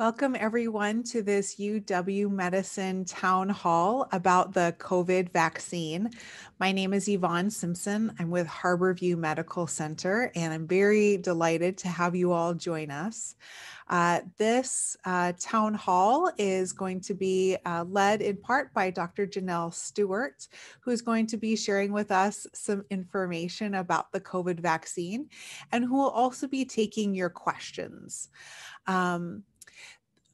Welcome, everyone, to this UW Medicine town hall about the COVID vaccine. My name is Yvonne Simpson. I'm with Harborview Medical Center, and I'm very delighted to have you all join us. Uh, this uh, town hall is going to be uh, led in part by Dr. Janelle Stewart, who's going to be sharing with us some information about the COVID vaccine and who will also be taking your questions. Um,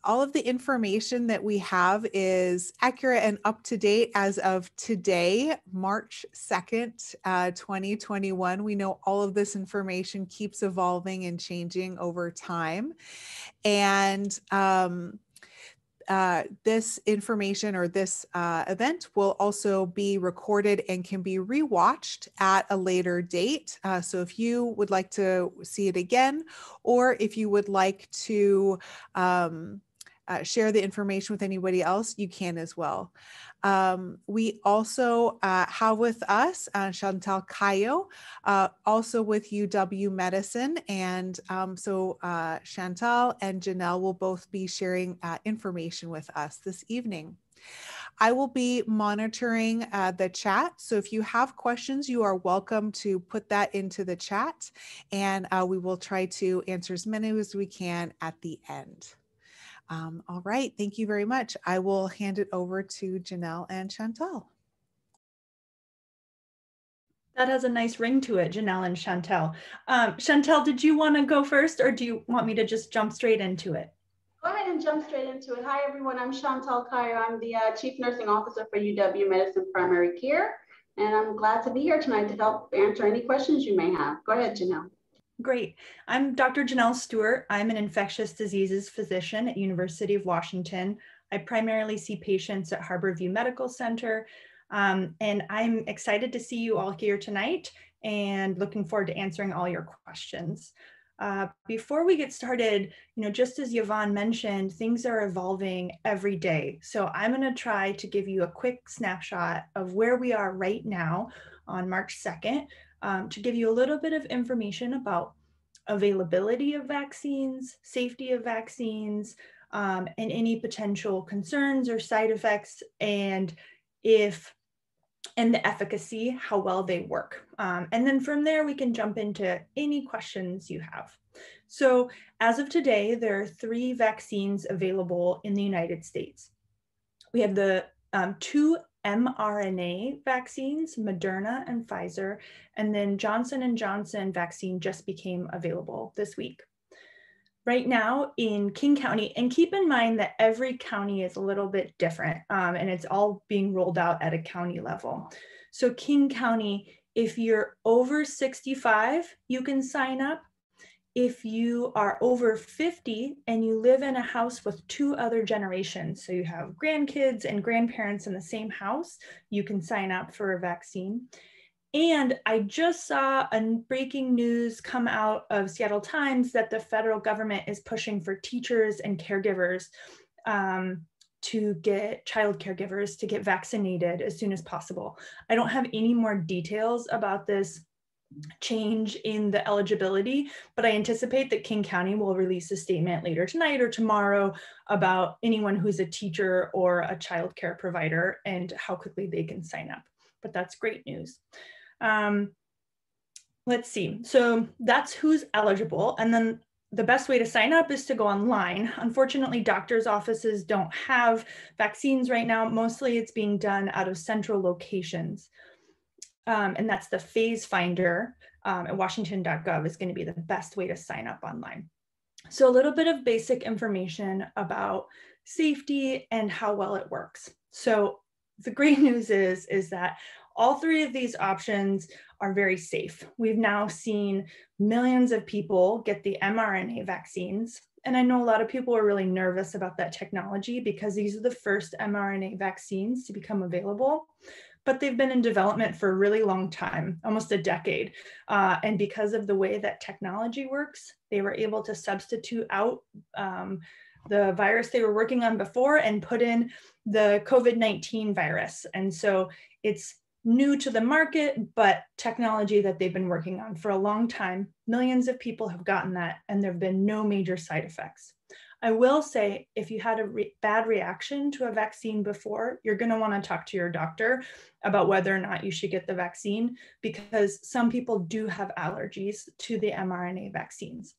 all of the information that we have is accurate and up to date as of today, March 2nd, uh, 2021. We know all of this information keeps evolving and changing over time. And um, uh, this information or this uh, event will also be recorded and can be rewatched at a later date. Uh, so if you would like to see it again, or if you would like to um, uh, share the information with anybody else, you can as well. Um, we also uh, have with us uh, Chantal Cayo, uh, also with UW Medicine. And um, so uh, Chantal and Janelle will both be sharing uh, information with us this evening. I will be monitoring uh, the chat. So if you have questions, you are welcome to put that into the chat and uh, we will try to answer as many as we can at the end. Um, all right, thank you very much. I will hand it over to Janelle and Chantal. That has a nice ring to it, Janelle and Chantel. Um, Chantal, did you want to go first or do you want me to just jump straight into it? Go ahead and jump straight into it. Hi, everyone. I'm Chantel Cayo. I'm the uh, Chief Nursing Officer for UW Medicine Primary Care. And I'm glad to be here tonight to help answer any questions you may have. Go ahead, Janelle. Great. I'm Dr. Janelle Stewart. I'm an infectious diseases physician at University of Washington. I primarily see patients at Harborview Medical Center. Um, and I'm excited to see you all here tonight and looking forward to answering all your questions. Uh, before we get started, you know, just as Yvonne mentioned, things are evolving every day. So I'm going to try to give you a quick snapshot of where we are right now on March 2nd um, to give you a little bit of information about availability of vaccines, safety of vaccines, um, and any potential concerns or side effects, and if and the efficacy, how well they work. Um, and then from there, we can jump into any questions you have. So as of today, there are three vaccines available in the United States. We have the um, two mRNA vaccines, Moderna and Pfizer, and then Johnson & Johnson vaccine just became available this week. Right now in King County, and keep in mind that every county is a little bit different um, and it's all being rolled out at a county level. So King County, if you're over 65, you can sign up if you are over 50 and you live in a house with two other generations, so you have grandkids and grandparents in the same house, you can sign up for a vaccine. And I just saw a breaking news come out of Seattle Times that the federal government is pushing for teachers and caregivers um, to get child caregivers to get vaccinated as soon as possible. I don't have any more details about this change in the eligibility, but I anticipate that King County will release a statement later tonight or tomorrow about anyone who's a teacher or a child care provider and how quickly they can sign up. But that's great news. Um, let's see. So that's who's eligible. And then the best way to sign up is to go online. Unfortunately, doctors' offices don't have vaccines right now. Mostly it's being done out of central locations um, and that's the phase finder um, at washington.gov is going to be the best way to sign up online. So a little bit of basic information about safety and how well it works. So the great news is, is that all three of these options are very safe. We've now seen millions of people get the mRNA vaccines. And I know a lot of people are really nervous about that technology because these are the first mRNA vaccines to become available but they've been in development for a really long time, almost a decade. Uh, and because of the way that technology works, they were able to substitute out um, the virus they were working on before and put in the COVID 19 virus. And so it's new to the market, but technology that they've been working on for a long time. Millions of people have gotten that, and there have been no major side effects. I will say if you had a re bad reaction to a vaccine before, you're going to want to talk to your doctor about whether or not you should get the vaccine because some people do have allergies to the mRNA vaccines.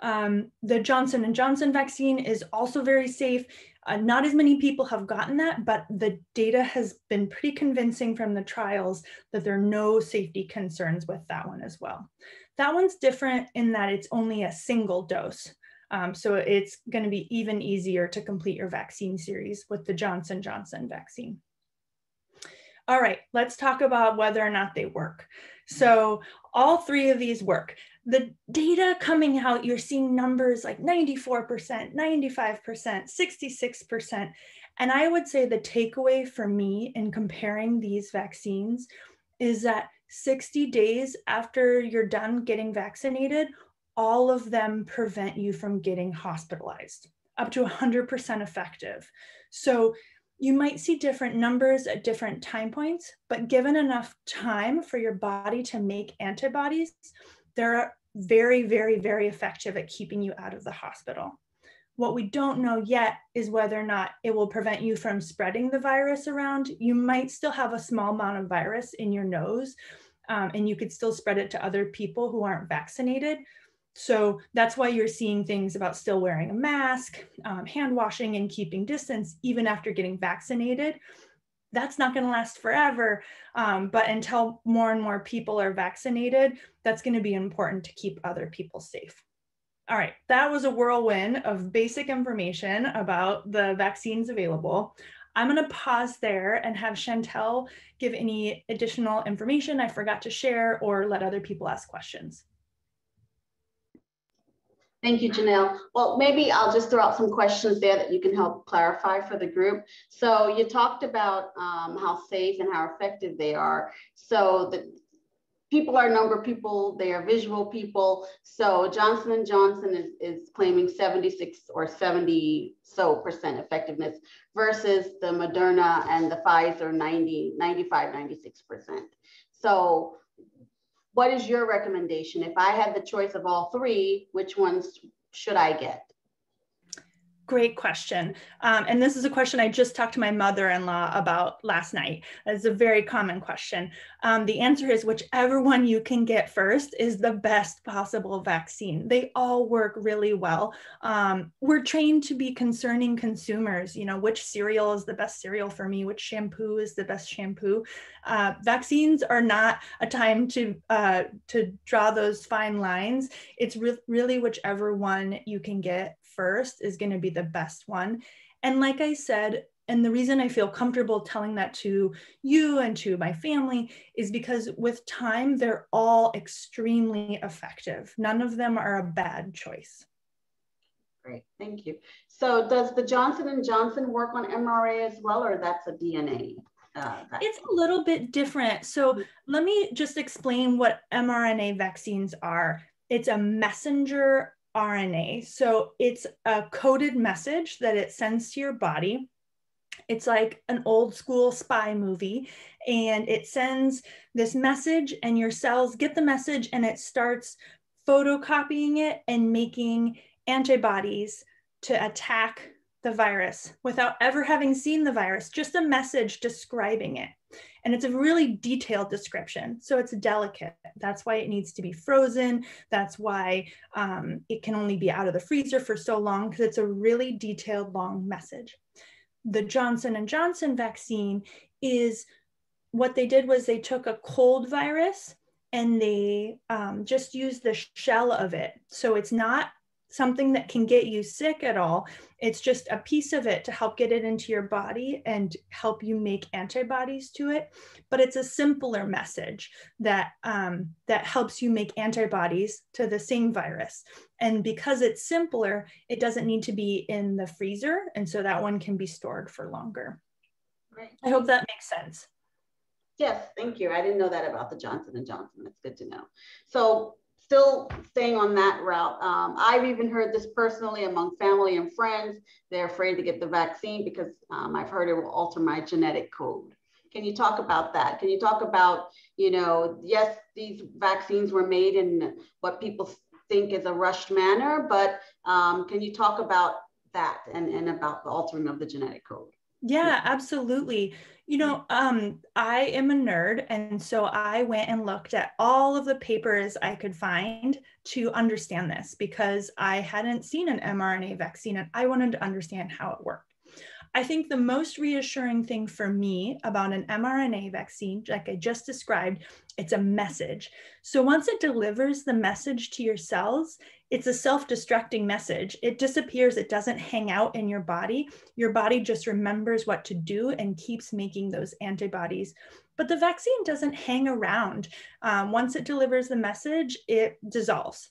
Um, the Johnson & Johnson vaccine is also very safe. Uh, not as many people have gotten that, but the data has been pretty convincing from the trials that there are no safety concerns with that one as well. That one's different in that it's only a single dose. Um, so it's going to be even easier to complete your vaccine series with the Johnson Johnson vaccine. All right, let's talk about whether or not they work. So all three of these work. The data coming out, you're seeing numbers like 94%, 95%, 66%. And I would say the takeaway for me in comparing these vaccines is that 60 days after you're done getting vaccinated, all of them prevent you from getting hospitalized, up to 100% effective. So you might see different numbers at different time points, but given enough time for your body to make antibodies, they're very, very, very effective at keeping you out of the hospital. What we don't know yet is whether or not it will prevent you from spreading the virus around. You might still have a small amount of virus in your nose, um, and you could still spread it to other people who aren't vaccinated. So that's why you're seeing things about still wearing a mask, um, hand washing, and keeping distance even after getting vaccinated. That's not going to last forever. Um, but until more and more people are vaccinated, that's going to be important to keep other people safe. All right, that was a whirlwind of basic information about the vaccines available. I'm going to pause there and have Chantel give any additional information I forgot to share or let other people ask questions. Thank you, Janelle. Well, maybe I'll just throw out some questions there that you can help clarify for the group. So you talked about um, how safe and how effective they are. So the people are number people, they are visual people. So Johnson & Johnson is, is claiming 76 or 70 so percent effectiveness versus the Moderna and the Pfizer 90, 95, 96 percent. So what is your recommendation? If I had the choice of all three, which ones should I get? Great question. Um, and this is a question I just talked to my mother in law about last night. It's a very common question. Um, the answer is whichever one you can get first is the best possible vaccine. They all work really well. Um, we're trained to be concerning consumers. You know, which cereal is the best cereal for me? Which shampoo is the best shampoo? Uh, vaccines are not a time to, uh, to draw those fine lines. It's re really whichever one you can get first is going to be the best one. And like I said, and the reason I feel comfortable telling that to you and to my family is because with time, they're all extremely effective. None of them are a bad choice. Great, thank you. So does the Johnson & Johnson work on mRNA as well, or that's a DNA? Uh, it's a little bit different. So let me just explain what mRNA vaccines are. It's a messenger RNA. So it's a coded message that it sends to your body. It's like an old school spy movie, and it sends this message, and your cells get the message, and it starts photocopying it and making antibodies to attack the virus without ever having seen the virus, just a message describing it. And it's a really detailed description. So it's delicate. That's why it needs to be frozen. That's why um, it can only be out of the freezer for so long because it's a really detailed, long message. The Johnson & Johnson vaccine is what they did was they took a cold virus and they um, just used the shell of it. So it's not something that can get you sick at all. It's just a piece of it to help get it into your body and help you make antibodies to it. But it's a simpler message that um, that helps you make antibodies to the same virus. And because it's simpler, it doesn't need to be in the freezer, and so that one can be stored for longer. Right. I hope that makes sense. Yes, thank you. I didn't know that about the Johnson and Johnson. That's good to know. So still staying on that route. Um, I've even heard this personally among family and friends. They're afraid to get the vaccine because um, I've heard it will alter my genetic code. Can you talk about that? Can you talk about, you know, yes, these vaccines were made in what people think is a rushed manner, but um, can you talk about that and, and about the altering of the genetic code? Yeah, absolutely. You know, um, I am a nerd, and so I went and looked at all of the papers I could find to understand this because I hadn't seen an mRNA vaccine and I wanted to understand how it worked. I think the most reassuring thing for me about an mRNA vaccine, like I just described, it's a message. So once it delivers the message to your cells, it's a self destructing message. It disappears, it doesn't hang out in your body. Your body just remembers what to do and keeps making those antibodies. But the vaccine doesn't hang around. Um, once it delivers the message, it dissolves.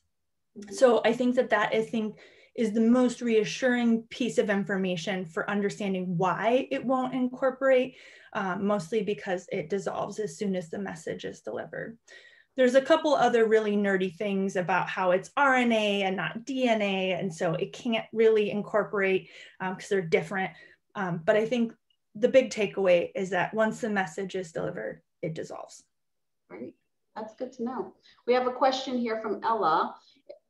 So I think that that I think is the most reassuring piece of information for understanding why it won't incorporate, um, mostly because it dissolves as soon as the message is delivered. There's a couple other really nerdy things about how it's RNA and not DNA, and so it can't really incorporate because um, they're different. Um, but I think the big takeaway is that once the message is delivered, it dissolves. Right, that's good to know. We have a question here from Ella.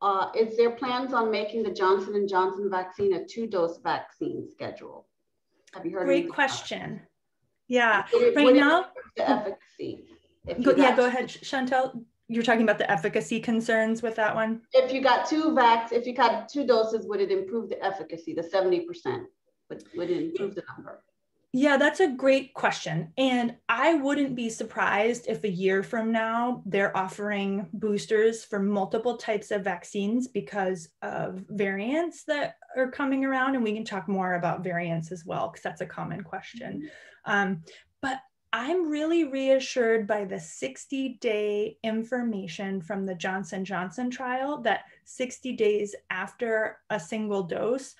Uh, is there plans on making the Johnson and Johnson vaccine a two-dose vaccine schedule? Have you heard? Great question. Yeah, it, right now the efficacy. Go, yeah, go ahead, Chantel. You're talking about the efficacy concerns with that one. If you got two vax, if you got two doses, would it improve the efficacy? The seventy percent would would it improve the number? Yeah, that's a great question. And I wouldn't be surprised if a year from now they're offering boosters for multiple types of vaccines because of variants that are coming around. And we can talk more about variants as well, because that's a common question. Um, but I'm really reassured by the 60 day information from the Johnson Johnson trial that 60 days after a single dose,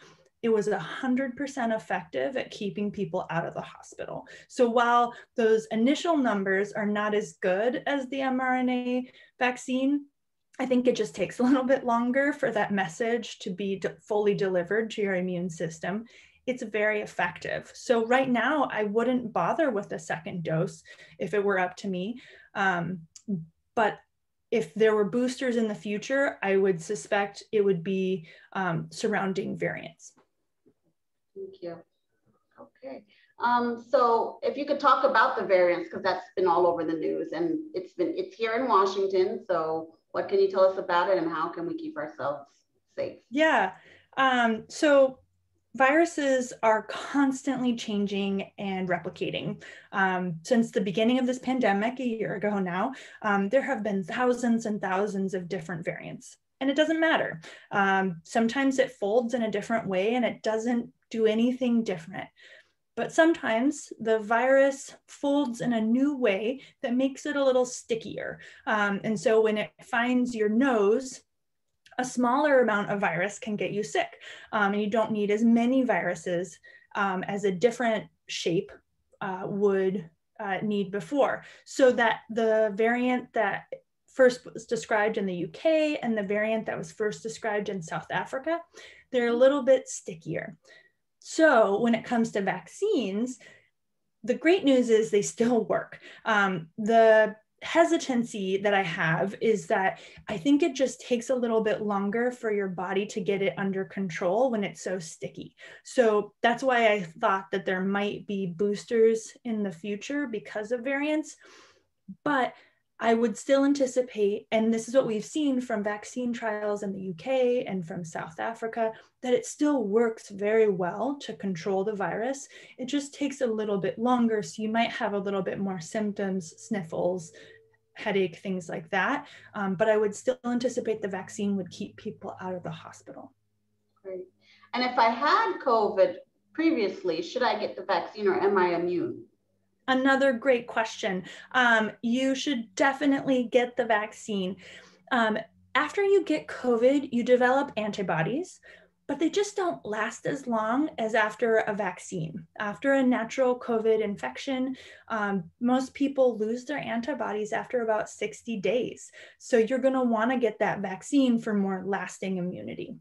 it was 100% effective at keeping people out of the hospital. So while those initial numbers are not as good as the mRNA vaccine, I think it just takes a little bit longer for that message to be fully delivered to your immune system. It's very effective. So right now, I wouldn't bother with a second dose if it were up to me. Um, but if there were boosters in the future, I would suspect it would be um, surrounding variants. Thank you. Okay. Um, so if you could talk about the variants, because that's been all over the news and it's been it's here in Washington. So what can you tell us about it and how can we keep ourselves safe? Yeah. Um, so viruses are constantly changing and replicating. Um, since the beginning of this pandemic a year ago now, um, there have been thousands and thousands of different variants. And it doesn't matter. Um, sometimes it folds in a different way and it doesn't do anything different. But sometimes the virus folds in a new way that makes it a little stickier. Um, and so when it finds your nose, a smaller amount of virus can get you sick. Um, and you don't need as many viruses um, as a different shape uh, would uh, need before. So that the variant that first was described in the UK and the variant that was first described in South Africa, they're a little bit stickier. So when it comes to vaccines, the great news is they still work. Um, the hesitancy that I have is that I think it just takes a little bit longer for your body to get it under control when it's so sticky. So that's why I thought that there might be boosters in the future because of variants. But I would still anticipate, and this is what we've seen from vaccine trials in the UK and from South Africa, that it still works very well to control the virus. It just takes a little bit longer. So you might have a little bit more symptoms, sniffles, headache, things like that. Um, but I would still anticipate the vaccine would keep people out of the hospital. Great. And if I had COVID previously, should I get the vaccine or am I immune? Another great question. Um, you should definitely get the vaccine. Um, after you get COVID, you develop antibodies, but they just don't last as long as after a vaccine. After a natural COVID infection, um, most people lose their antibodies after about 60 days. So you're going to want to get that vaccine for more lasting immunity.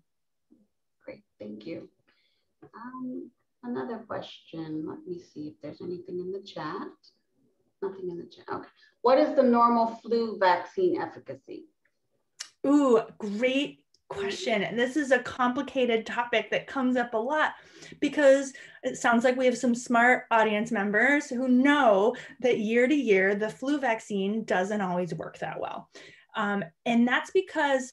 Great, thank you. Um, another question. Let me see if there's anything in the chat. Nothing in the chat. Okay. What is the normal flu vaccine efficacy? Ooh, great question. And this is a complicated topic that comes up a lot because it sounds like we have some smart audience members who know that year to year, the flu vaccine doesn't always work that well. Um, and that's because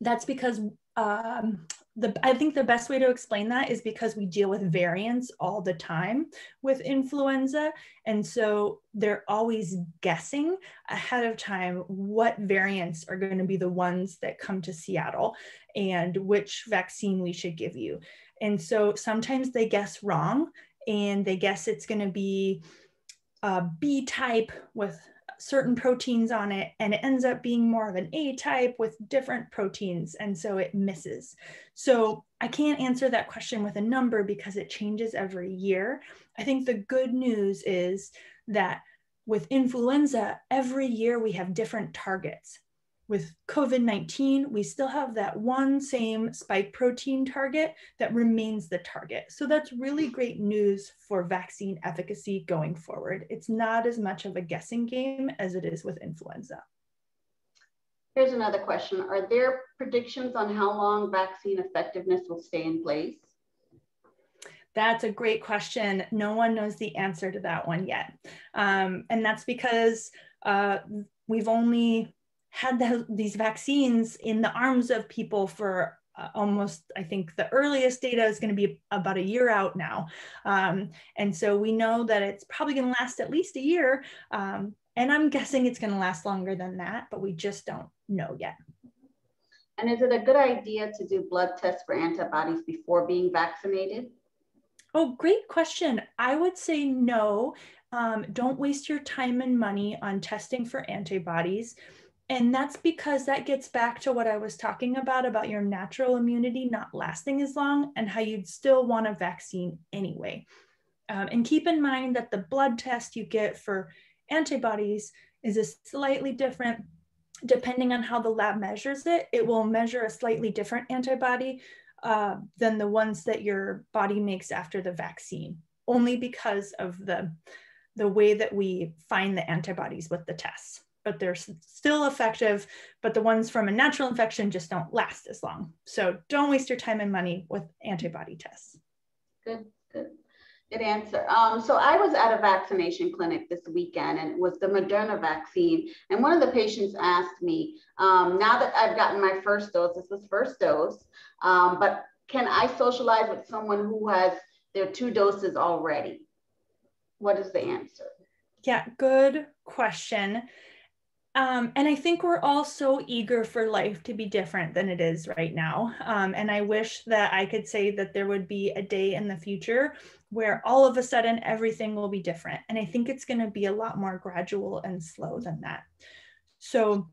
that's because um, the I think the best way to explain that is because we deal with variants all the time with influenza. And so they're always guessing ahead of time what variants are going to be the ones that come to Seattle and which vaccine we should give you. And so sometimes they guess wrong and they guess it's going to be a B type with certain proteins on it and it ends up being more of an A type with different proteins. And so it misses. So I can't answer that question with a number because it changes every year. I think the good news is that with influenza, every year we have different targets with COVID 19, we still have that one same spike protein target that remains the target. So that's really great news for vaccine efficacy going forward. It's not as much of a guessing game as it is with influenza. Here's another question Are there predictions on how long vaccine effectiveness will stay in place? That's a great question. No one knows the answer to that one yet. Um, and that's because uh, we've only had the, these vaccines in the arms of people for uh, almost i think the earliest data is going to be about a year out now. Um, and so we know that it's probably going to last at least a year um, and i'm guessing it's going to last longer than that but we just don't know yet. And is it a good idea to do blood tests for antibodies before being vaccinated? Oh great question. I would say no. Um, don't waste your time and money on testing for antibodies and that's because that gets back to what I was talking about about your natural immunity not lasting as long and how you'd still want a vaccine anyway. Um, and keep in mind that the blood test you get for antibodies is a slightly different, depending on how the lab measures it, it will measure a slightly different antibody uh, than the ones that your body makes after the vaccine, only because of the, the way that we find the antibodies with the tests but they're still effective, but the ones from a natural infection just don't last as long. So don't waste your time and money with antibody tests. Good, good, good answer. Um, so I was at a vaccination clinic this weekend and it was the Moderna vaccine. And one of the patients asked me, um, now that I've gotten my first dose, this was first dose, um, but can I socialize with someone who has their two doses already? What is the answer? Yeah, good question. Um, and I think we're all so eager for life to be different than it is right now. Um, and I wish that I could say that there would be a day in the future where all of a sudden everything will be different. And I think it's going to be a lot more gradual and slow than that. So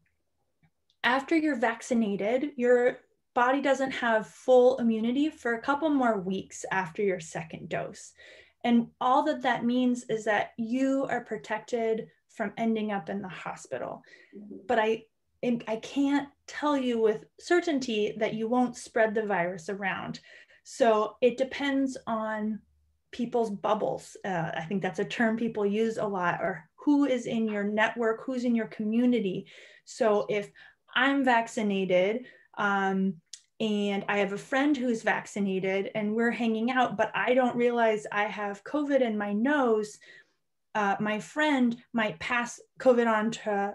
after you're vaccinated, your body doesn't have full immunity for a couple more weeks after your second dose. And all that that means is that you are protected from ending up in the hospital. Mm-hmm. But I I can't tell you with certainty that you won't spread the virus around. So it depends on people's bubbles. Uh, I think that's a term people use a lot, or who is in your network, who's in your community. So if I'm vaccinated, um, and I have a friend who's vaccinated and we're hanging out, but I don't realize I have COVID in my nose, uh, my friend might pass COVID on to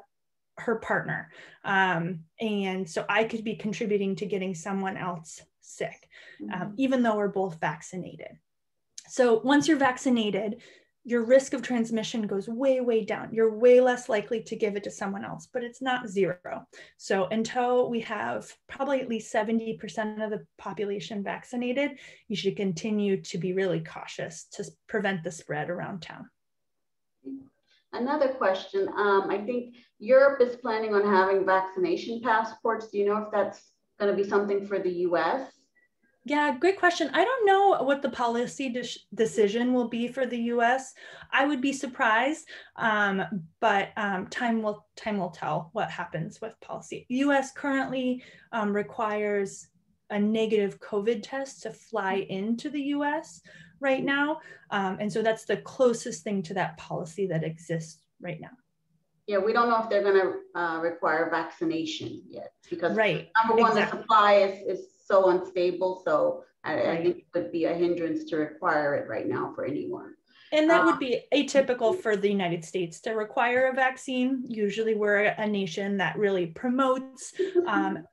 her partner. Um, and so I could be contributing to getting someone else sick, um, mm-hmm. even though we're both vaccinated. So once you're vaccinated, your risk of transmission goes way, way down. You're way less likely to give it to someone else, but it's not zero. So until we have probably at least 70% of the population vaccinated, you should continue to be really cautious to prevent the spread around town. Another question, um, I think Europe is planning on having vaccination passports. Do you know if that's going to be something for the US? Yeah, great question. I don't know what the policy de decision will be for the U.S. I would be surprised, um, but um, time will time will tell what happens with policy. U.S. currently um, requires a negative COVID test to fly into the US right now. Um, and so that's the closest thing to that policy that exists right now. Yeah, we don't know if they're going to uh, require vaccination yet because right. number one, exactly. the supply is, is so unstable. So I, right. I think it would be a hindrance to require it right now for anyone. And that would um, be atypical for the United States to require a vaccine. Usually, we're a nation that really promotes um,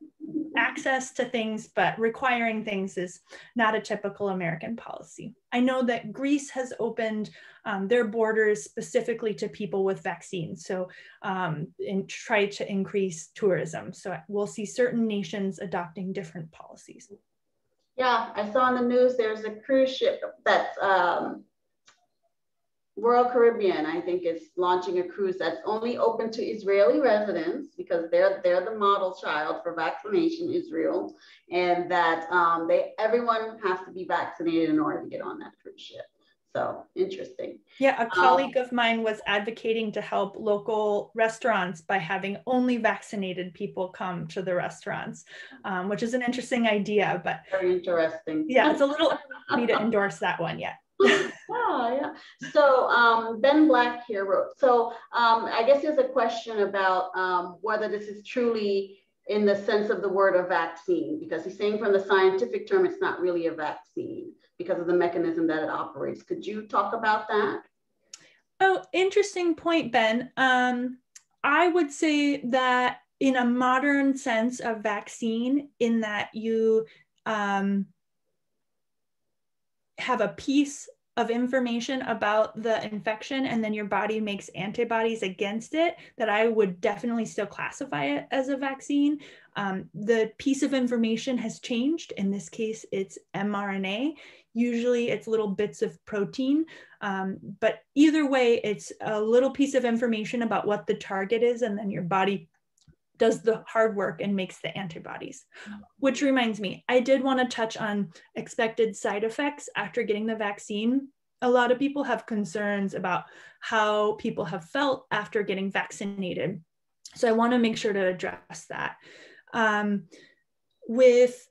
access to things, but requiring things is not a typical American policy. I know that Greece has opened um, their borders specifically to people with vaccines, so um, and try to increase tourism. So we'll see certain nations adopting different policies. Yeah, I saw on the news there's a cruise ship that's um, Royal Caribbean, I think, is launching a cruise that's only open to Israeli residents because they're they're the model child for vaccination, Israel, and that um, they everyone has to be vaccinated in order to get on that cruise ship. So interesting. Yeah, a colleague um, of mine was advocating to help local restaurants by having only vaccinated people come to the restaurants, um, which is an interesting idea. But very interesting. Yeah, it's a little me to endorse that one yet. Oh, yeah. So um, Ben Black here wrote, so um, I guess there's a question about um, whether this is truly in the sense of the word a vaccine, because he's saying from the scientific term, it's not really a vaccine because of the mechanism that it operates. Could you talk about that? Oh, interesting point, Ben. Um, I would say that in a modern sense of vaccine, in that you um, have a piece of information about the infection and then your body makes antibodies against it, that I would definitely still classify it as a vaccine. Um, the piece of information has changed. In this case, it's mRNA. Usually it's little bits of protein, um, but either way, it's a little piece of information about what the target is, and then your body does the hard work and makes the antibodies. Which reminds me, I did want to touch on expected side effects after getting the vaccine. A lot of people have concerns about how people have felt after getting vaccinated. So I want to make sure to address that. Um, with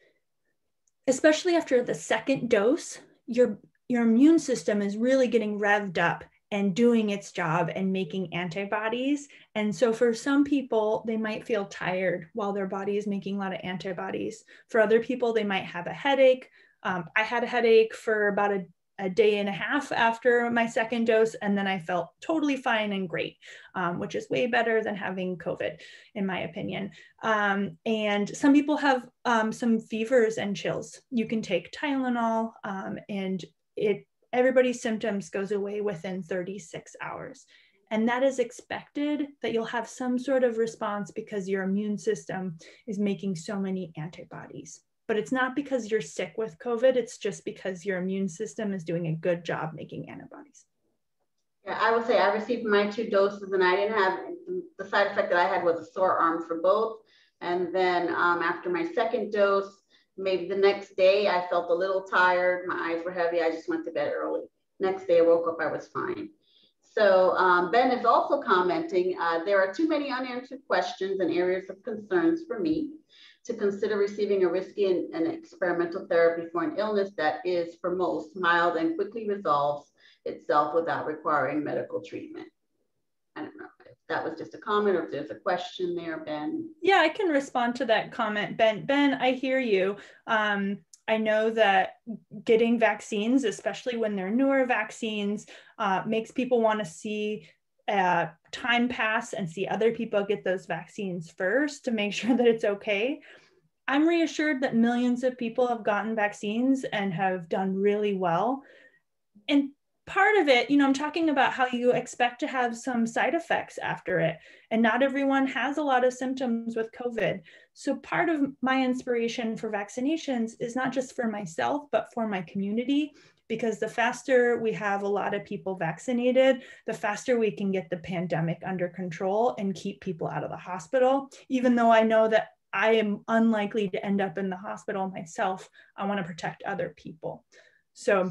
especially after the second dose, your your immune system is really getting revved up and doing its job and making antibodies. And so for some people, they might feel tired while their body is making a lot of antibodies. For other people, they might have a headache. Um, I had a headache for about a, a, day and a half after my second dose, and then I felt totally fine and great, um, which is way better than having COVID, in my opinion. Um, and some people have um, some fevers and chills. You can take Tylenol, um, and it everybody's symptoms goes away within 36 hours. And that is expected that you'll have some sort of response because your immune system is making so many antibodies. But it's not because you're sick with COVID, it's just because your immune system is doing a good job making antibodies. Yeah, I would say I received my two doses and I didn't have the side effect that I had was a sore arm for both. And then um, after my second dose, maybe the next day I felt a little tired. My eyes were heavy. I just went to bed early. Next day I woke up, I was fine. So um, Ben is also commenting, uh, there are too many unanswered questions and areas of concerns for me to consider receiving a risky and, and experimental therapy for an illness that is for most mild and quickly resolves itself without requiring medical treatment. I don't know that was just a comment or if there's a question there, Ben. Yeah, I can respond to that comment, Ben. Ben, I hear you. Um, I know that getting vaccines, especially when they're newer vaccines, uh, makes people want to see uh, time pass and see other people get those vaccines first to make sure that it's okay. I'm reassured that millions of people have gotten vaccines and have done really well. And part of it, you know, I'm talking about how you expect to have some side effects after it. And not everyone has a lot of symptoms with COVID. So part of my inspiration for vaccinations is not just for myself, but for my community. Because the faster we have a lot of people vaccinated, the faster we can get the pandemic under control and keep people out of the hospital. Even though I know that I am unlikely to end up in the hospital myself, I want to protect other people. So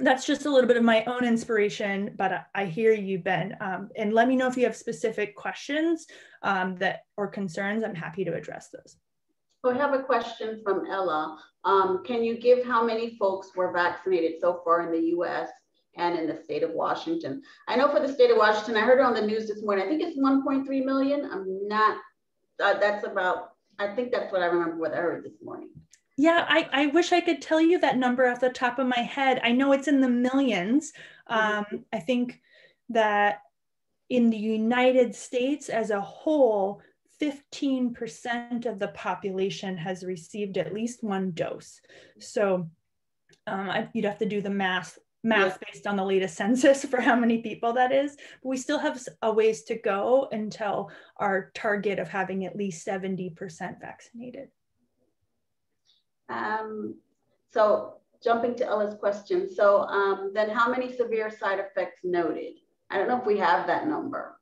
that's just a little bit of my own inspiration, but I hear you, Ben. Um, and let me know if you have specific questions um, that or concerns. I'm happy to address those. So I have a question from Ella. Um, can you give how many folks were vaccinated so far in the U.S. and in the state of Washington. I know for the state of Washington, I heard it on the news this morning, I think it's 1.3 million. I'm not, uh, that's about, I think that's what I remember what I heard this morning. Yeah, I, I wish I could tell you that number off the top of my head. I know it's in the millions. Mm-hmm. Um, I think that in the United States as a whole, 15% of the population has received at least one dose. So um, I, you'd have to do the math math based on the latest census for how many people that is. But we still have a ways to go until our target of having at least 70% vaccinated. Um, so jumping to Ella's question. So um, then how many severe side effects noted? I don't know if we have that number.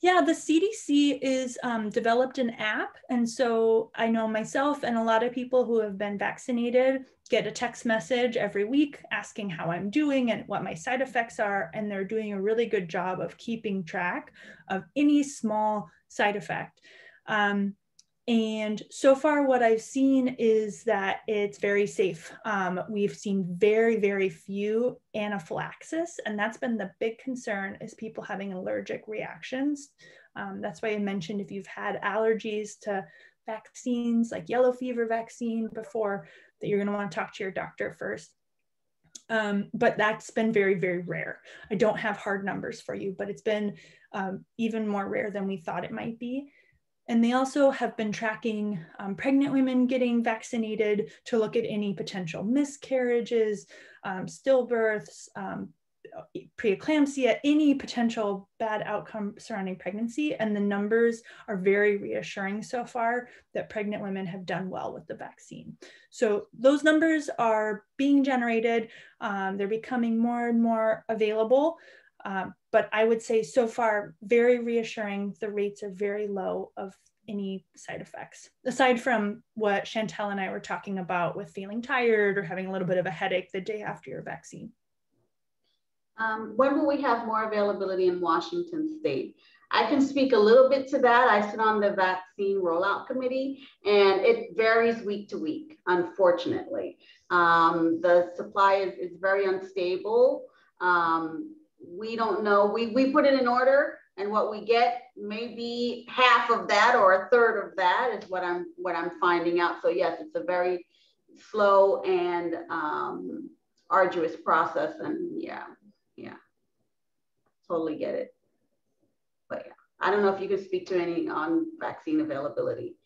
Yeah, the CDC is um, developed an app. And so I know myself and a lot of people who have been vaccinated get a text message every week asking how I'm doing and what my side effects are. And they're doing a really good job of keeping track of any small side effect. Um, and so far, what I've seen is that it's very safe. Um, we've seen very, very few anaphylaxis, and that's been the big concern is people having allergic reactions. Um, that's why I mentioned if you've had allergies to vaccines like yellow fever vaccine before, that you're going to want to talk to your doctor first. Um, but that's been very, very rare. I don't have hard numbers for you, but it's been um, even more rare than we thought it might be. And they also have been tracking um, pregnant women getting vaccinated to look at any potential miscarriages, um, stillbirths, um, preeclampsia, any potential bad outcome surrounding pregnancy. And the numbers are very reassuring so far that pregnant women have done well with the vaccine. So those numbers are being generated. Um, they're becoming more and more available. Um, but I would say so far, very reassuring. The rates are very low of any side effects, aside from what Chantel and I were talking about with feeling tired or having a little bit of a headache the day after your vaccine. Um, when will we have more availability in Washington state? I can speak a little bit to that. I sit on the vaccine rollout committee and it varies week to week, unfortunately. Um, the supply is, is very unstable. Um, we don't know. We, we put it in order and what we get maybe half of that or a third of that is what I'm what I'm finding out. So yes, it's a very slow and um, arduous process and yeah, yeah, totally get it. But yeah, I don't know if you can speak to any on vaccine availability.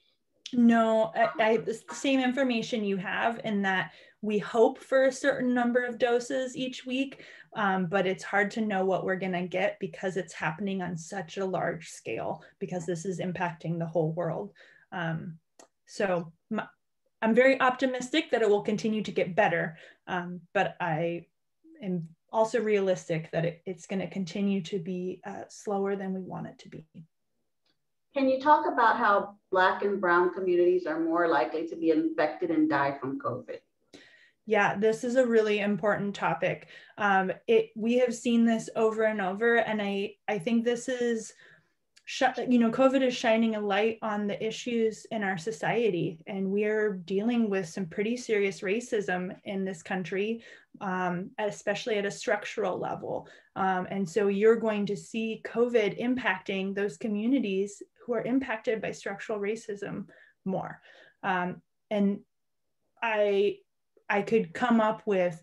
No, I, I, the same information you have in that we hope for a certain number of doses each week, um, but it's hard to know what we're going to get because it's happening on such a large scale because this is impacting the whole world. Um, so my, I'm very optimistic that it will continue to get better, um, but I am also realistic that it, it's going to continue to be uh, slower than we want it to be. Can you talk about how Black and Brown communities are more likely to be infected and die from COVID? Yeah, this is a really important topic. Um, it we have seen this over and over, and I I think this is, you know, COVID is shining a light on the issues in our society, and we are dealing with some pretty serious racism in this country, um, especially at a structural level. Um, and so you're going to see COVID impacting those communities who are impacted by structural racism more. Um, and I I could come up with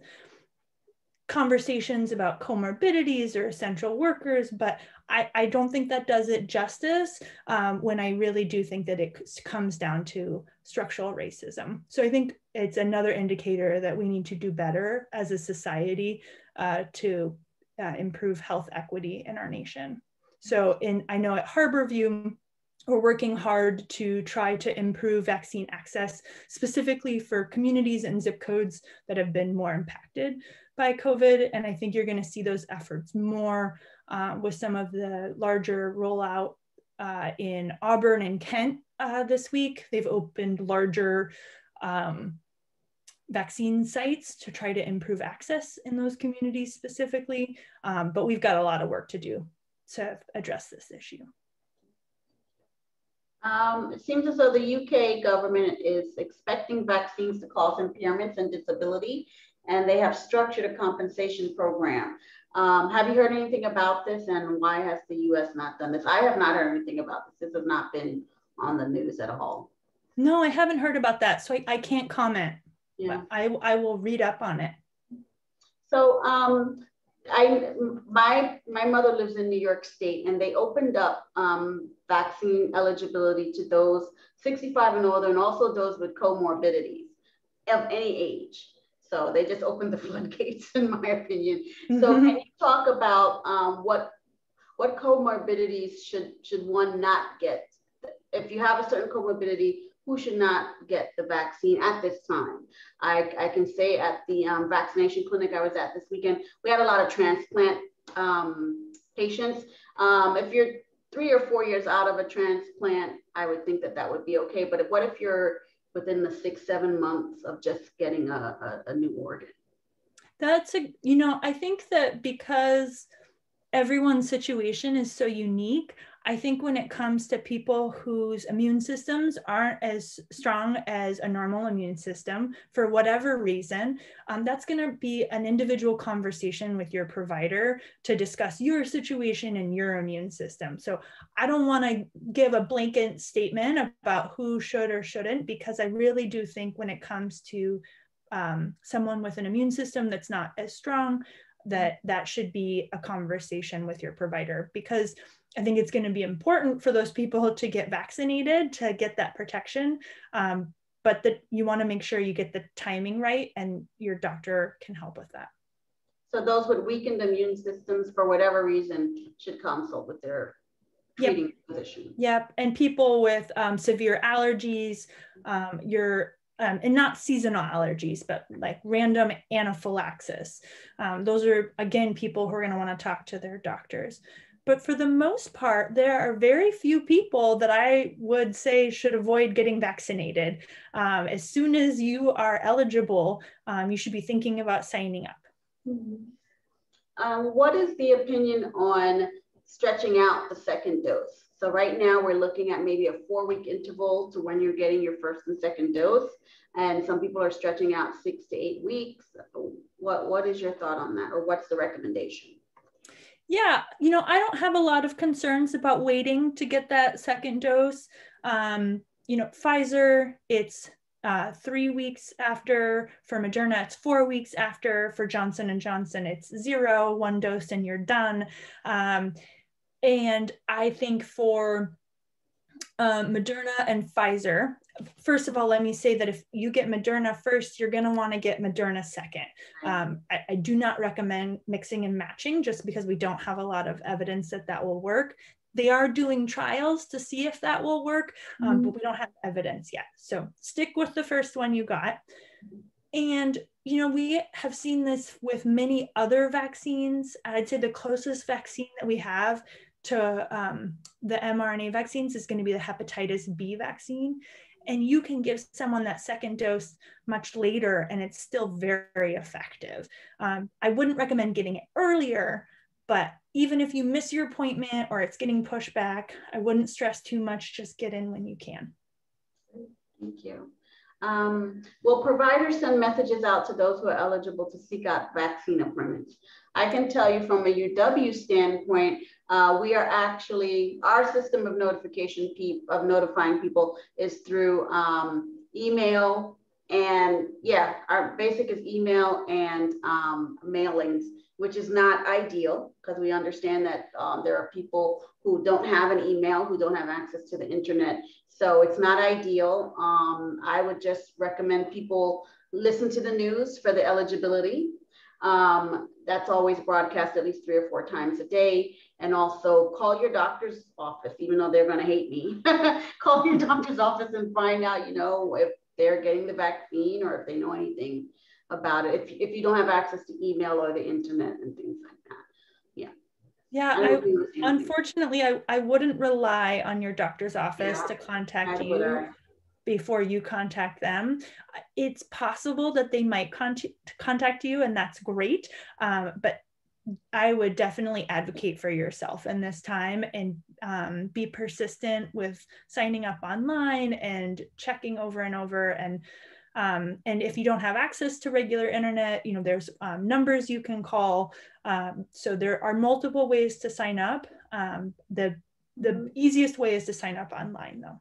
conversations about comorbidities or essential workers, but I, I don't think that does it justice um, when I really do think that it comes down to structural racism. So I think it's another indicator that we need to do better as a society uh, to uh, improve health equity in our nation. So in I know at Harborview, we're working hard to try to improve vaccine access, specifically for communities and zip codes that have been more impacted by COVID. And I think you're going to see those efforts more uh, with some of the larger rollout uh, in Auburn and Kent uh, this week. They've opened larger um, vaccine sites to try to improve access in those communities specifically. Um, but we've got a lot of work to do to address this issue. Um, it seems as though the UK government is expecting vaccines to cause impairments and disability and they have structured a compensation program. Um, have you heard anything about this and why has the US not done this? I have not heard anything about this. This has not been on the news at all. No, I haven't heard about that. So I, I can't comment. Yeah. I, I will read up on it. So um, I my my mother lives in New York State, and they opened up um, vaccine eligibility to those 65 and older, and also those with comorbidities of any age. So they just opened the floodgates, in my opinion. Mm-hmm. So can you talk about um, what what comorbidities should should one not get? If you have a certain comorbidity, who should not get the vaccine at this time. I, I can say at the um, vaccination clinic I was at this weekend, we had a lot of transplant um, patients. Um, if you're three or four years out of a transplant, I would think that that would be okay. But what if you're within the six, seven months of just getting a, a, a new organ? That's a, you know, I think that because everyone's situation is so unique, I think when it comes to people whose immune systems aren't as strong as a normal immune system for whatever reason, um, that's going to be an individual conversation with your provider to discuss your situation and your immune system. So I don't want to give a blanket statement about who should or shouldn't, because I really do think when it comes to um, someone with an immune system that's not as strong, that that should be a conversation with your provider because I think it's going to be important for those people to get vaccinated to get that protection. Um, but that you want to make sure you get the timing right and your doctor can help with that. So those with weakened immune systems for whatever reason should consult with their treating yep. physician. Yep. And people with um, severe allergies, um, your um, and not seasonal allergies, but like random anaphylaxis. Um, those are, again, people who are going to want to talk to their doctors. But for the most part, there are very few people that I would say should avoid getting vaccinated. Um, as soon as you are eligible, um, you should be thinking about signing up. Mm-hmm. Um, what is the opinion on stretching out the second dose? So right now we're looking at maybe a four week interval to when you're getting your first and second dose. And some people are stretching out six to eight weeks. What, what is your thought on that? Or what's the recommendation? Yeah, you know, I don't have a lot of concerns about waiting to get that second dose. Um, you know, Pfizer, it's uh, three weeks after. For Moderna, it's four weeks after. For Johnson and Johnson, it's zero, one dose, and you're done. Um, and I think for uh, Moderna and Pfizer, first of all, let me say that if you get Moderna first, you're going to want to get Moderna second. Um, I, I, do not recommend mixing and matching just because we don't have a lot of evidence that that will work. They are doing trials to see if that will work, um, mm-hmm. but we don't have evidence yet. So stick with the first one you got. And, you know, we have seen this with many other vaccines. I'd say the closest vaccine that we have to um, the mRNA vaccines is going to be the hepatitis B vaccine and you can give someone that second dose much later and it's still very effective. Um, I wouldn't recommend getting it earlier, but even if you miss your appointment or it's getting pushed back, I wouldn't stress too much, just get in when you can. Thank you. Um, will providers send messages out to those who are eligible to seek out vaccine appointments? I can tell you from a UW standpoint, uh, we are actually, our system of notification, of notifying people is through um, email and yeah, our basic is email and um, mailings, which is not ideal because we understand that um, there are people who don't have an email, who don't have access to the internet. So it's not ideal. Um, I would just recommend people listen to the news for the eligibility um, that's always broadcast at least three or four times a day. And also call your doctor's office, even though they're going to hate me. call your doctor's office and find out, you know, if they're getting the vaccine or if they know anything about it. If, if you don't have access to email or the internet and things like that. Yeah. Yeah, I, unfortunately, I, I wouldn't rely on your doctor's office yeah, to contact you before you contact them. It's possible that they might contact contact you, and that's great. Um, but I would definitely advocate for yourself in this time and um, be persistent with signing up online and checking over and over. And Um, and if you don't have access to regular internet, you know, there's um, numbers you can call. Um, so there are multiple ways to sign up. Um, the, the easiest way is to sign up online though.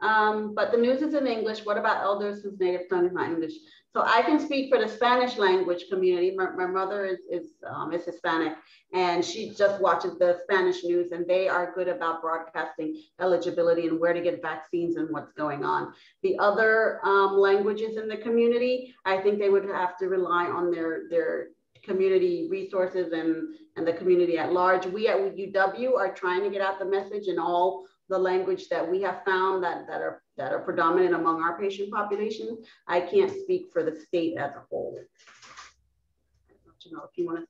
Um, but the news is in English. What about elders whose native tongue is not English? So I can speak for the Spanish language community. My, my mother is, is, um, is Hispanic and she just watches the Spanish news and they are good about broadcasting eligibility and where to get vaccines and what's going on. The other um, languages in the community, I think they would have to rely on their, their community resources and, and the community at large. We at UW are trying to get out the message in all the language that we have found that, that are that are predominant among our patient population. I can't speak for the state as a whole. You know, if you want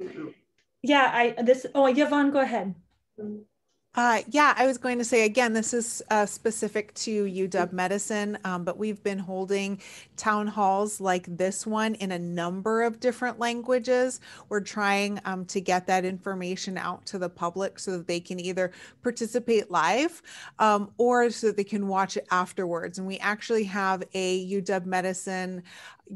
to. Yeah, I this. Oh, Yvonne, go ahead. Mm -hmm. Uh, yeah, I was going to say again, this is uh, specific to UW Medicine, um, but we've been holding town halls like this one in a number of different languages. We're trying um, to get that information out to the public so that they can either participate live um, or so that they can watch it afterwards. And we actually have a UW Medicine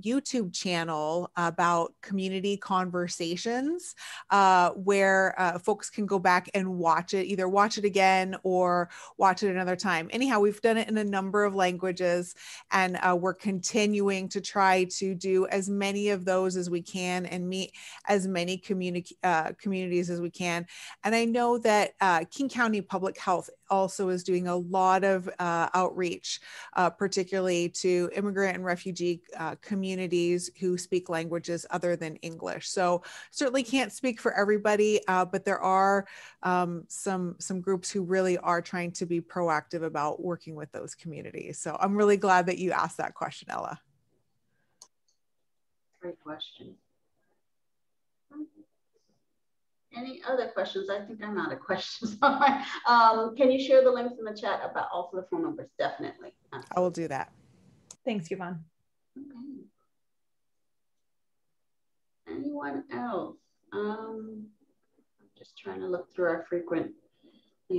YouTube channel about community conversations uh, where uh, folks can go back and watch it, either watch it again or watch it another time. Anyhow, we've done it in a number of languages and uh, we're continuing to try to do as many of those as we can and meet as many communi- uh, communities as we can. And I know that uh, King County Public Health also is doing a lot of uh, outreach, particularly to immigrant and refugee communities communities who speak languages other than English. So certainly can't speak for everybody, uh, but there are um, some some groups who really are trying to be proactive about working with those communities. So I'm really glad that you asked that question, Ella. Great question. Any other questions? I think I'm out of questions. um, can you share the links in the chat about also the phone numbers? Definitely. I will do that. Thanks, Yvonne. Okay anyone else? Um, I'm just trying to look through our frequently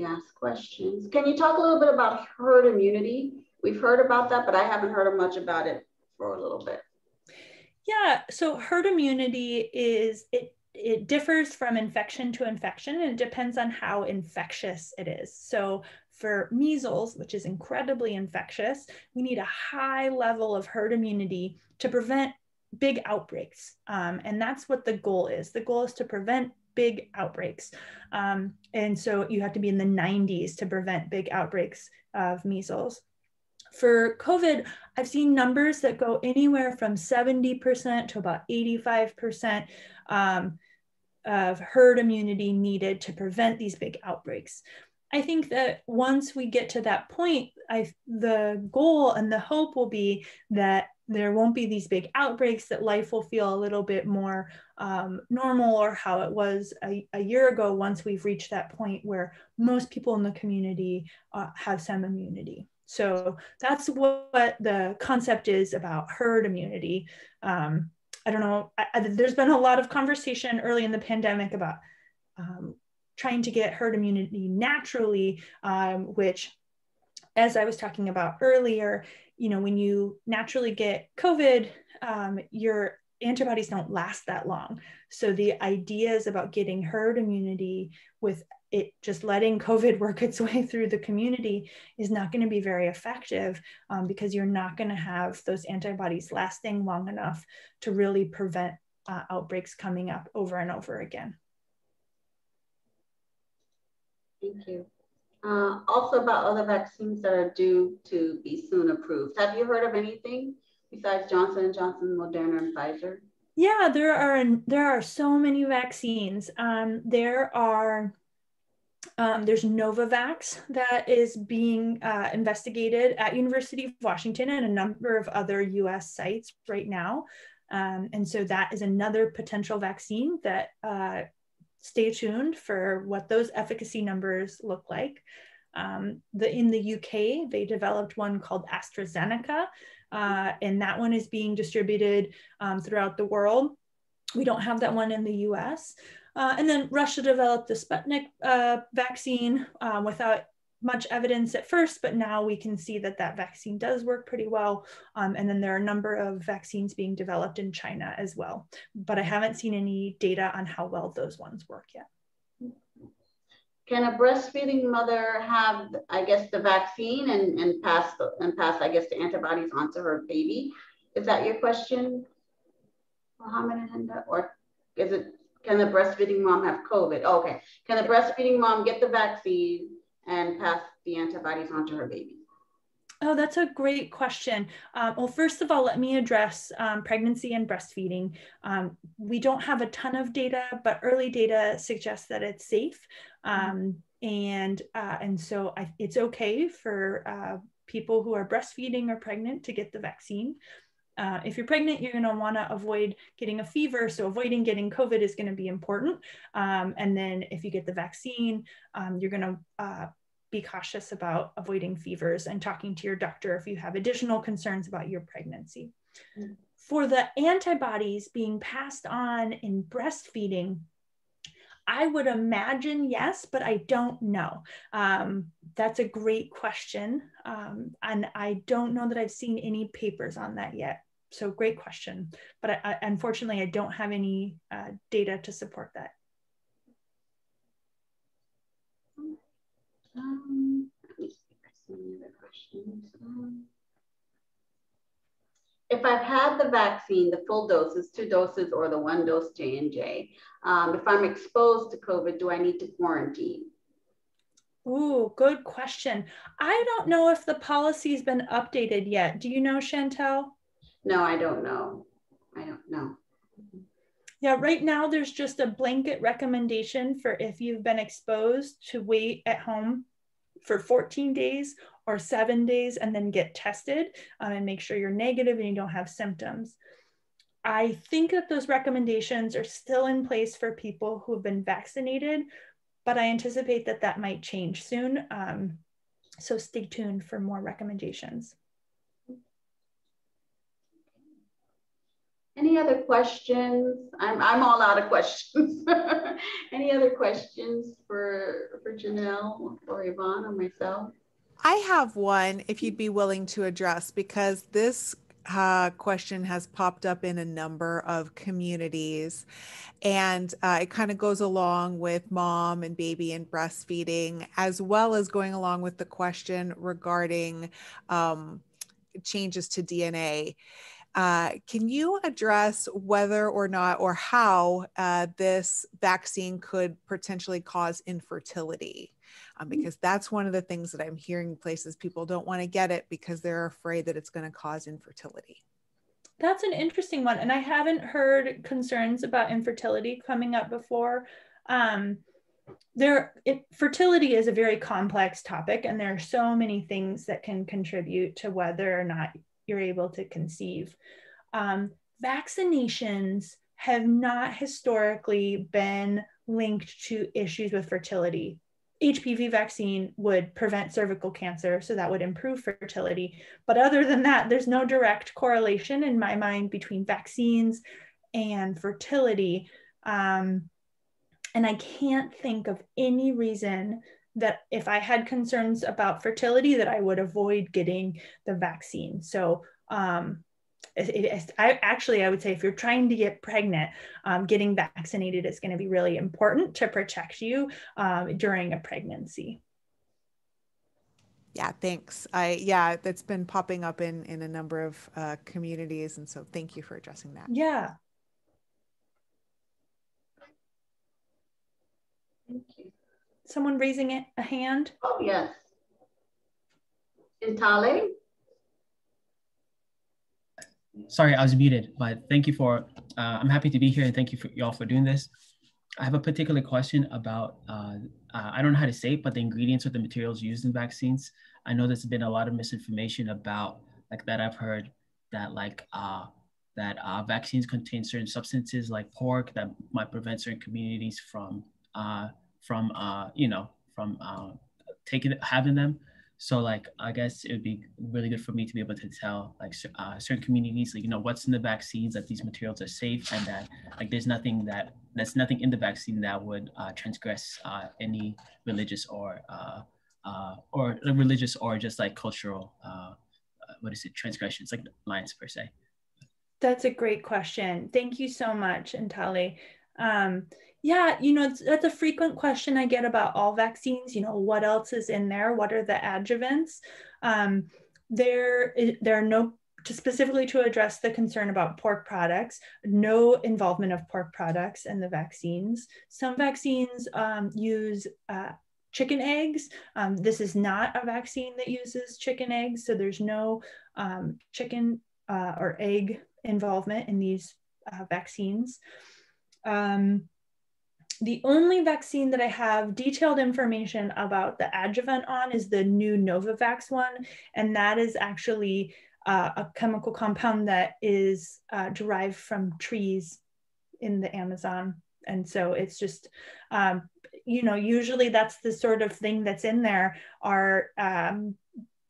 asked questions. Can you talk a little bit about herd immunity? We've heard about that, but I haven't heard much about it for a little bit. Yeah, so herd immunity is it it differs from infection to infection and it depends on how infectious it is. So for measles, which is incredibly infectious, we need a high level of herd immunity to prevent big outbreaks. Um, and that's what the goal is. The goal is to prevent big outbreaks. Um, and so you have to be in the 90s to prevent big outbreaks of measles. For COVID, I've seen numbers that go anywhere from 70% to about 85% um, of herd immunity needed to prevent these big outbreaks. I think that once we get to that point, I, the goal and the hope will be that there won't be these big outbreaks, that life will feel a little bit more um, normal or how it was a, a, year ago once we've reached that point where most people in the community uh, have some immunity. So that's what the concept is about herd immunity. Um, I don't know, I, I, there's been a lot of conversation early in the pandemic about um, trying to get herd immunity naturally, um, which as I was talking about earlier, you know, when you naturally get COVID, um, your antibodies don't last that long. So the ideas about getting herd immunity with it just letting COVID work its way through the community is not going to be very effective um, because you're not going to have those antibodies lasting long enough to really prevent uh, outbreaks coming up over and over again. Thank you. Uh, also about other vaccines that are due to be soon approved. Have you heard of anything besides Johnson & Johnson, Moderna, and Pfizer? Yeah, there are there are so many vaccines. Um, there are um, there's Novavax that is being uh, investigated at University of Washington and a number of other U.S. sites right now. Um, and so that is another potential vaccine that uh, stay tuned for what those efficacy numbers look like. Um, the, in the UK, they developed one called AstraZeneca, uh, and that one is being distributed um, throughout the world. We don't have that one in the US. Uh, and then Russia developed the Sputnik uh, vaccine um, without much evidence at first, but now we can see that that vaccine does work pretty well. Um, and then there are a number of vaccines being developed in China as well. But I haven't seen any data on how well those ones work yet. Can a breastfeeding mother have, I guess, the vaccine and, and pass the, and pass, I guess, the antibodies onto her baby? Is that your question, Mohammed Hinda? Or is it, can the breastfeeding mom have COVID? Okay. Can the breastfeeding mom get the vaccine and pass the antibodies onto her baby? Oh, that's a great question. Um, well, first of all, let me address um, pregnancy and breastfeeding. Um, we don't have a ton of data, but early data suggests that it's safe. Um, and, uh, and so I, it's okay for uh, people who are breastfeeding or pregnant to get the vaccine. Uh, if you're pregnant, you're going to want to avoid getting a fever. So avoiding getting COVID is going to be important. Um, and then if you get the vaccine, um, you're going to uh, be cautious about avoiding fevers and talking to your doctor if you have additional concerns about your pregnancy. Mm. For the antibodies being passed on in breastfeeding, I would imagine yes, but I don't know. Um, that's a great question. Um, and I don't know that I've seen any papers on that yet. So great question. But I, I, unfortunately, I don't have any uh, data to support that. Um, let me see if I see any other questions. Um, if I've had the vaccine, the full doses, two doses, or the one dose J and J, um, if I'm exposed to COVID, do I need to quarantine? Ooh, good question. I don't know if the policy's been updated yet. Do you know, Chantel? No, I don't know. I don't know. Yeah, right now there's just a blanket recommendation for if you've been exposed to wait at home for 14 days or seven days and then get tested um, and make sure you're negative and you don't have symptoms. I think that those recommendations are still in place for people who have been vaccinated, but I anticipate that that might change soon. Um, so stay tuned for more recommendations. Any other questions? I'm, I'm all out of questions. Any other questions for, for Janelle or Yvonne or myself? I have one if you'd be willing to address because this uh, question has popped up in a number of communities and uh, it kind of goes along with mom and baby and breastfeeding as well as going along with the question regarding um, changes to dna uh, can you address whether or not or how uh, this vaccine could potentially cause infertility? Um, mm. because that's one of the things that I'm hearing places people don't want to get it because they're afraid that it's going to cause infertility. That's an interesting one. And I haven't heard concerns about infertility coming up before. Um, there it, fertility is a very complex topic and there are so many things that can contribute to whether or not you're able to conceive. Um, vaccinations have not historically been linked to issues with fertility. HPV vaccine would prevent cervical cancer, so that would improve fertility. But other than that, there's no direct correlation in my mind between vaccines and fertility. Um, and I can't think of any reason that if I had concerns about fertility, that I would avoid getting the vaccine. So um, it, it, I actually I would say if you're trying to get pregnant, um, getting vaccinated is going to be really important to protect you um, during a pregnancy. Yeah, thanks. I yeah, that's been popping up in in a number of uh, communities, and so thank you for addressing that. Yeah. Thank you someone raising a hand? Oh, yes. Intale? Sorry, I was muted, but thank you for, uh, I'm happy to be here and thank you for y'all for doing this. I have a particular question about, uh, uh, I don't know how to say it, but the ingredients or the materials used in vaccines. I know there's been a lot of misinformation about like that I've heard that like uh, that uh, vaccines contain certain substances like pork that might prevent certain communities from uh, from uh, you know from uh, taking having them. So like I guess it would be really good for me to be able to tell like uh, certain communities like you know what's in the vaccines that these materials are safe and that like there's nothing that there's nothing in the vaccine that would uh, transgress uh, any religious or uh, uh, or religious or just like cultural, uh, what is it, transgressions, like lines per se? That's a great question. Thank you so much, Intali. Um, yeah, you know, that's a frequent question I get about all vaccines. You know, what else is in there? What are the adjuvants? Um, there, there are no to specifically to address the concern about pork products, no involvement of pork products in the vaccines. Some vaccines um, use uh, chicken eggs. Um, this is not a vaccine that uses chicken eggs, so there's no um, chicken uh, or egg involvement in these uh, vaccines. Um, the only vaccine that I have detailed information about the adjuvant on is the new Novavax one, and that is actually uh, a chemical compound that is uh, derived from trees in the Amazon. And so it's just, um, you know, usually that's the sort of thing that's in there are um,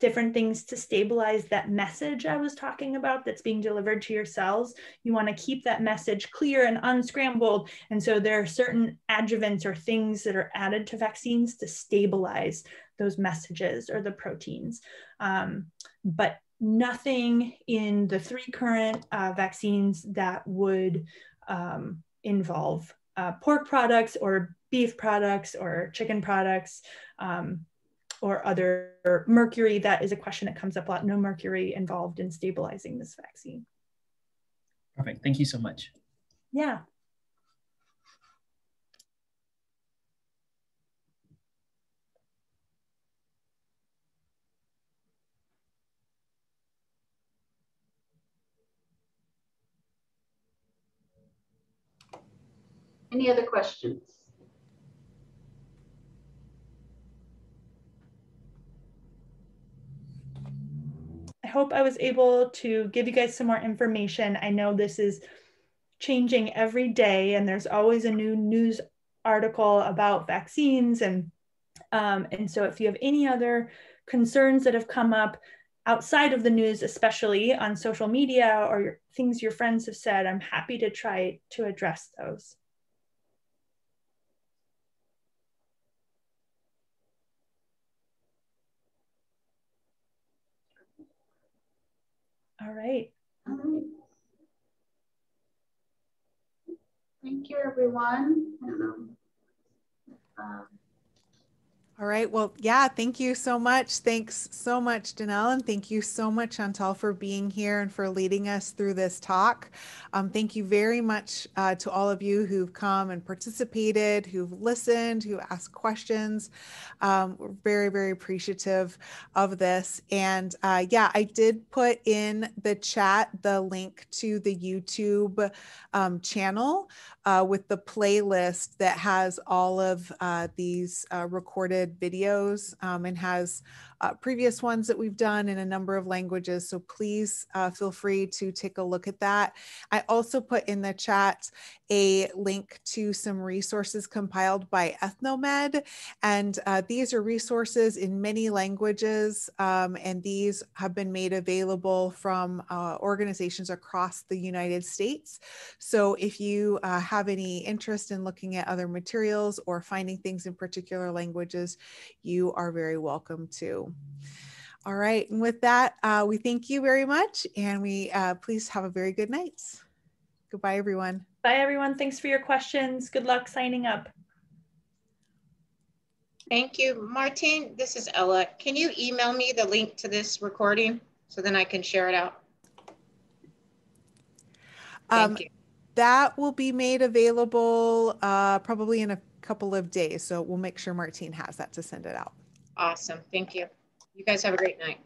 different things to stabilize that message I was talking about that's being delivered to your cells. You want to keep that message clear and unscrambled. And so there are certain adjuvants or things that are added to vaccines to stabilize those messages or the proteins. Um, but nothing in the three current uh, vaccines that would um, involve uh, pork products or beef products or chicken products. Um, or other mercury, that is a question that comes up a lot. No mercury involved in stabilizing this vaccine. Perfect. Thank you so much. Yeah. Any other questions? I hope I was able to give you guys some more information. I know this is changing every day, and there's always a new news article about vaccines. And, um, and so, if you have any other concerns that have come up outside of the news, especially on social media or your, things your friends have said, I'm happy to try to address those. All right. Right. Thank you, everyone. Um, um, all right. Well, yeah, thank you so much. Thanks so much, Danelle. And thank you so much, Chantal, for being here and for leading us through this talk. Um, thank you very much uh, to all of you who've come and participated, who've listened, who asked questions. Um, we're very, very appreciative of this. And uh, yeah, I did put in the chat the link to the YouTube um, channel uh, with the playlist that has all of uh, these uh, videos um, and has uh, previous ones that we've done in a number of languages. So please uh, feel free to take a look at that. I also put in the chat a link to some resources compiled by Ethnomed. And uh, these are resources in many languages, um, and these have been made available from uh, organizations across the United States. So if you uh, have any interest in looking at other materials or finding things in particular languages, you are very welcome to. All right. And with that, uh, we thank you very much. And we uh, please have a very good night. Goodbye, everyone. Bye, everyone. Thanks for your questions. Good luck signing up. Thank you. Martine, this is Ella. Can you email me the link to this recording so then I can share it out? Thank um, you. That will be made available uh, probably in a couple of days. So we'll make sure Martine has that to send it out. Awesome. Thank you. You guys have a great night.